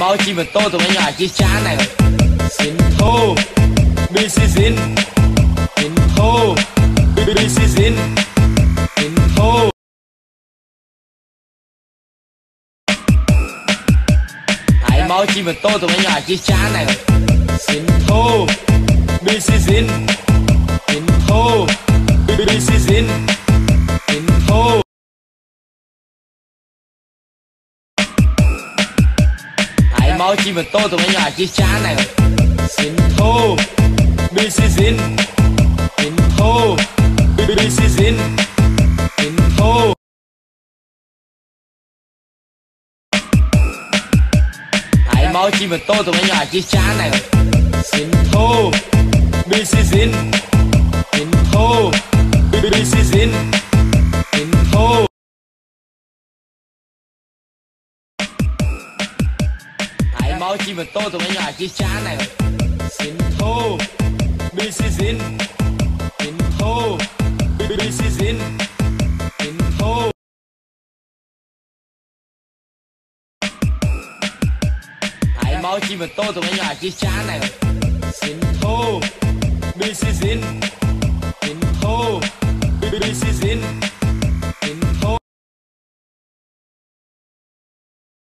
máu chi mà tô tụi mấy nhỏ chi chán này, xin thô bi si xin. Xin thô bi bi si xin. Xin thô ai mau chi mà tô tụi mấy nhỏ chi chán này ai mau chi mà tô tụi mấy nhỏ chi chán này. Xin thô, bi si xin. Xin thô, bi bi si xin. Xin thô. Ai mau chi mà tô tụi nhỏ chi chán này. Xin thô, bi si xin. Xin thô, bi bi si xin. Xin thô. Ai chim chi mà tô tụi mấy nhỏ chi chán này. Xin thô, bi si xin. Xin thô, bi bi si xin. Xin thô. Ai mau chim mà tô tụi mấy nhỏ chi chán này. Xin thô, bi si xin. Xin thô, bi bi si xin.